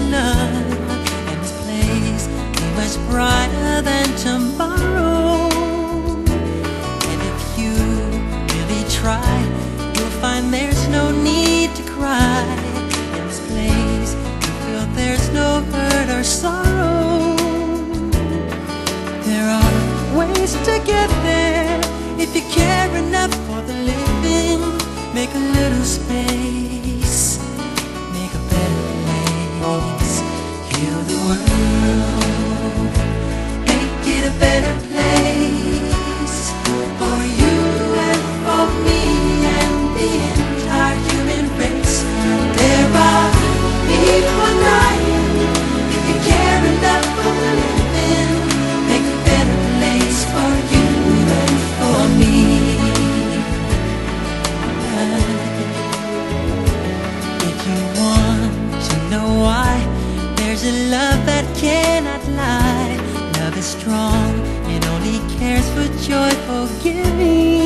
love. And this place is much brighter than tomorrow. And if you really try, you'll find there's no need to cry. In this place, you feel there's no hurt or sorrow. There are ways to get there if you care enough for the living. Make a little space, a love that cannot lie. Love is strong, and only cares for joyful giving.